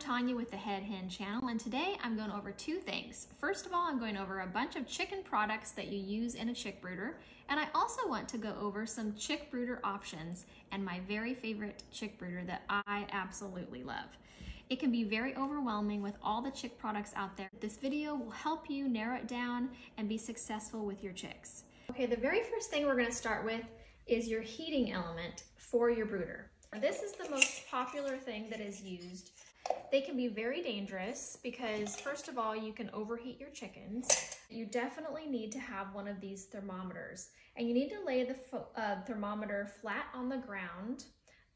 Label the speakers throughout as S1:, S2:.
S1: Tanya with the Head Hen channel and today I'm going over two things. First of all, I'm going over a bunch of chicken products that you use in a chick brooder and I also want to go over some chick brooder options and my very favorite chick brooder that I absolutely love. It can be very overwhelming with all the chick products out there. This video will help you narrow it down and be successful with your chicks. Okay, the very first thing we're gonna start with is your heating element for your brooder. This is the most popular thing that is used. They can be very dangerous because first of all, you can overheat your chickens. You definitely need to have one of these thermometers and you need to lay the uh, thermometer flat on the ground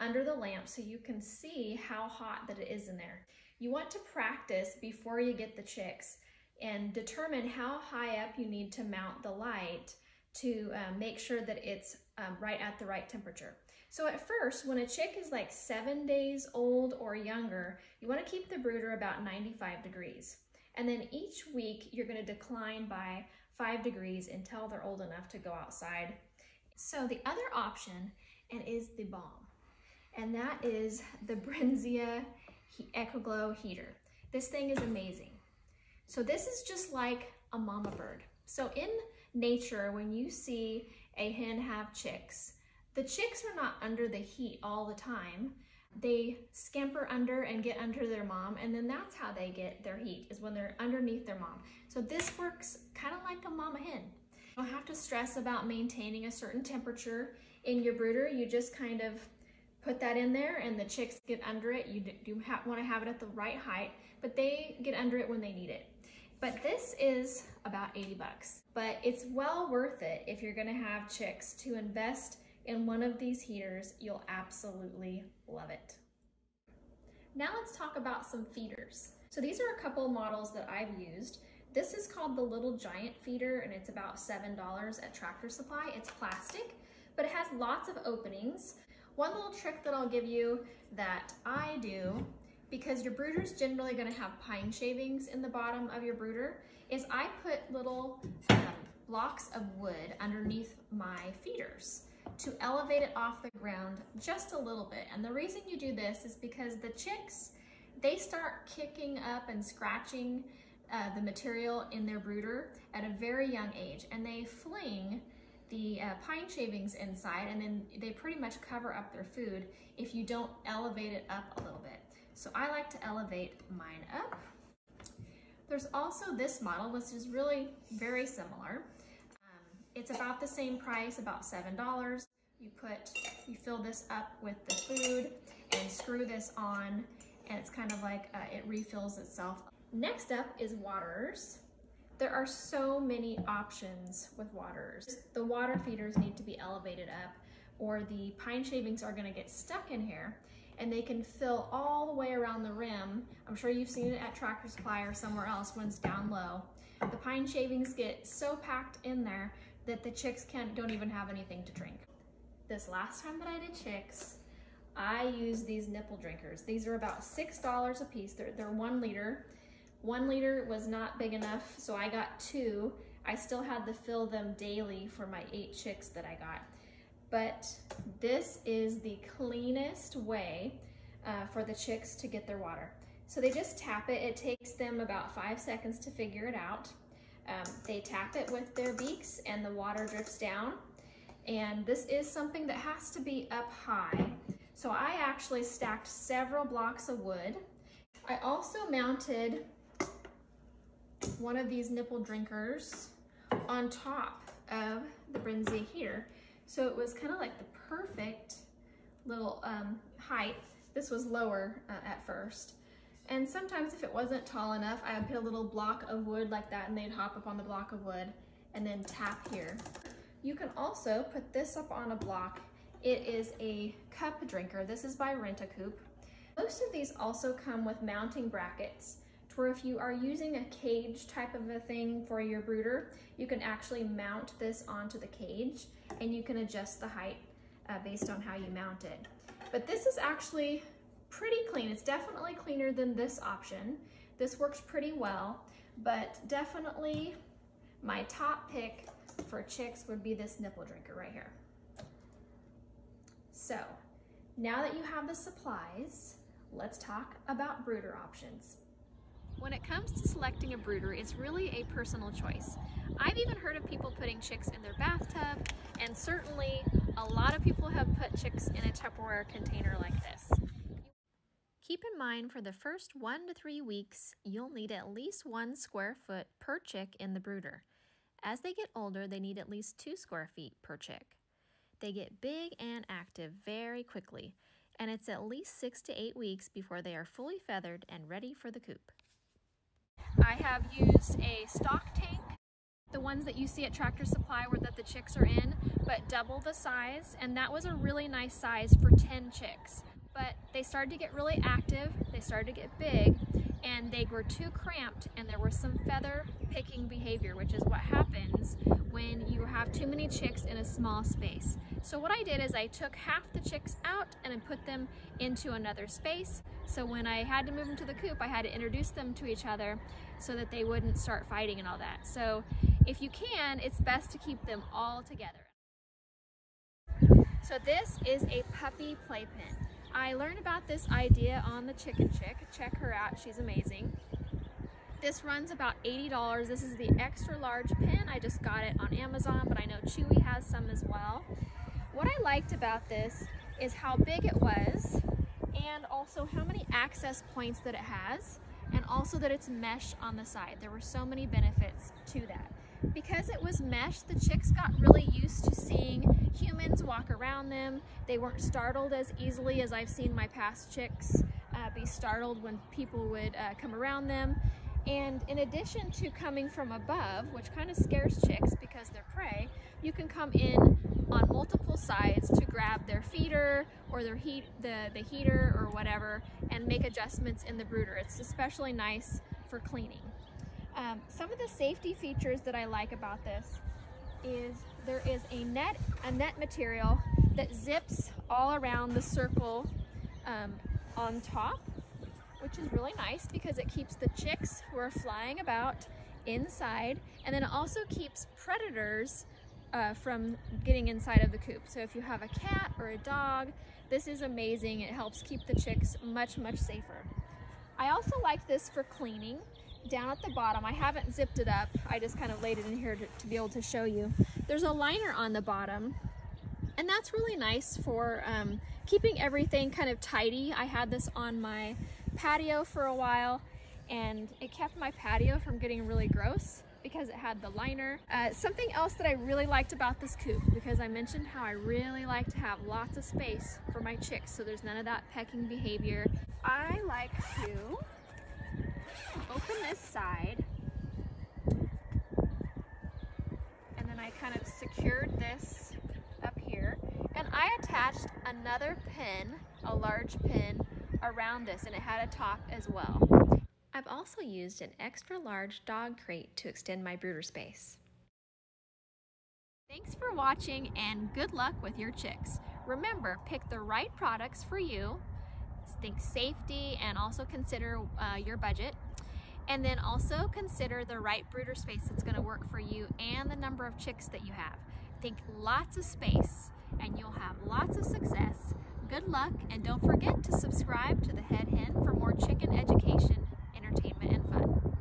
S1: under the lamp so you can see how hot that it is in there. You want to practice before you get the chicks and determine how high up you need to mount the light to uh, make sure that it's um, right at the right temperature. So at first, when a chick is like seven days old or younger, you wanna keep the brooder about 95 degrees. And then each week, you're gonna decline by five degrees until they're old enough to go outside. So the other option and is the bomb, and that is the Brinsea EcoGlow heater. This thing is amazing. So this is just like a mama bird. So in nature, when you see a hen have chicks, the chicks are not under the heat all the time. They scamper under and get under their mom, and then that's how they get their heat, is when they're underneath their mom. So this works kind of like a mama hen. You don't have to stress about maintaining a certain temperature in your brooder. You just kind of put that in there and the chicks get under it. You do want to have it at the right height, but they get under it when they need it. But this is about 80 bucks, but it's well worth it if you're gonna have chicks to invest in one of these heaters, you'll absolutely love it. Now let's talk about some feeders. So these are a couple models that I've used. This is called the Little Giant Feeder and it's about $7 at Tractor Supply. It's plastic, but it has lots of openings. One little trick that I'll give you that I do, because your brooder's generally gonna have pine shavings in the bottom of your brooder, is I put little um, blocks of wood underneath my feeders to elevate it off the ground just a little bit. And the reason you do this is because the chicks, they start kicking up and scratching uh, the material in their brooder at a very young age and they fling the uh, pine shavings inside and then they pretty much cover up their food if you don't elevate it up a little bit. So I like to elevate mine up. There's also this model, which is really very similar. It's about the same price, about $7. You put, you fill this up with the food and screw this on and it's kind of like uh, it refills itself. Next up is waters. There are so many options with waters. The water feeders need to be elevated up or the pine shavings are gonna get stuck in here and they can fill all the way around the rim. I'm sure you've seen it at Tractor Supply or somewhere else when it's down low. The pine shavings get so packed in there that the chicks can't don't even have anything to drink. This last time that I did chicks, I used these nipple drinkers. These are about $6 a piece. They're, they're one liter. One liter was not big enough, so I got two. I still had to fill them daily for my eight chicks that I got. But this is the cleanest way uh, for the chicks to get their water. So they just tap it. It takes them about five seconds to figure it out. Um, they tap it with their beaks and the water drips down. And this is something that has to be up high. So I actually stacked several blocks of wood. I also mounted one of these nipple drinkers on top of the Brinsea here. So it was kind of like the perfect little um, height. This was lower uh, at first. And sometimes if it wasn't tall enough, I would put a little block of wood like that and they'd hop up on the block of wood and then tap here. You can also put this up on a block. It is a cup drinker. This is by Rent-A-Coop. Most of these also come with mounting brackets to where if you are using a cage type of a thing for your brooder, you can actually mount this onto the cage and you can adjust the height uh, based on how you mount it. But this is actually pretty clean. It's definitely cleaner than this option. This works pretty well, but definitely my top pick for chicks would be this nipple drinker right here. So now that you have the supplies, let's talk about brooder options. When it comes to selecting a brooder, it's really a personal choice. I've even heard of people putting chicks in their bathtub, and certainly a lot of people have put chicks in a Tupperware container like this. Keep in mind for the first one to three weeks, you'll need at least one square foot per chick in the brooder. As they get older, they need at least two square feet per chick. They get big and active very quickly, and it's at least six to eight weeks before they are fully feathered and ready for the coop. I have used a stock tank, the ones that you see at Tractor Supply where that the chicks are in, but double the size, and that was a really nice size for 10 chicks. But they started to get really active, they started to get big, and they were too cramped and there was some feather picking behavior, which is what happens when you have too many chicks in a small space. So what I did is I took half the chicks out and then put them into another space. So when I had to move them to the coop, I had to introduce them to each other so that they wouldn't start fighting and all that. So if you can, it's best to keep them all together. So this is a puppy playpen. I learned about this idea on the Chicken Chick. Check her out, she's amazing. This runs about $80. This is the extra large pen. I just got it on Amazon, but I know Chewy has some as well. What I liked about this is how big it was and also how many access points that it has and also that it's mesh on the side. There were so many benefits to that. Because it was mesh, the chicks got really used to around them. They weren't startled as easily as I've seen my past chicks uh, be startled when people would uh, come around them. And in addition to coming from above, which kind of scares chicks because they're prey, you can come in on multiple sides to grab their feeder or their heat, the, the heater or whatever and make adjustments in the brooder. It's especially nice for cleaning. Um, some of the safety features that I like about this is there is a net, a net material that zips all around the circle um, on top, which is really nice because it keeps the chicks who are flying about inside and then also keeps predators uh, from getting inside of the coop. So if you have a cat or a dog, this is amazing. It helps keep the chicks much, much safer. I also like this for cleaning. Down at the bottom, I haven't zipped it up. I just kind of laid it in here to, to be able to show you. There's a liner on the bottom and that's really nice for um, keeping everything kind of tidy. I had this on my patio for a while and it kept my patio from getting really gross because it had the liner. Uh, something else that I really liked about this coop, because I mentioned how I really like to have lots of space for my chicks so there's none of that pecking behavior. I like to open this side and then I kind of secured this and I attached another pin, a large pin around this and it had a top as well. I've also used an extra large dog crate to extend my brooder space. Thanks for watching and good luck with your chicks. Remember, pick the right products for you, think safety and also consider uh, your budget. And then also consider the right brooder space that's gonna work for you and the number of chicks that you have. Think lots of space and you'll have lots of success. Good luck and don't forget to subscribe to The Head Hen for more chicken education entertainment and fun.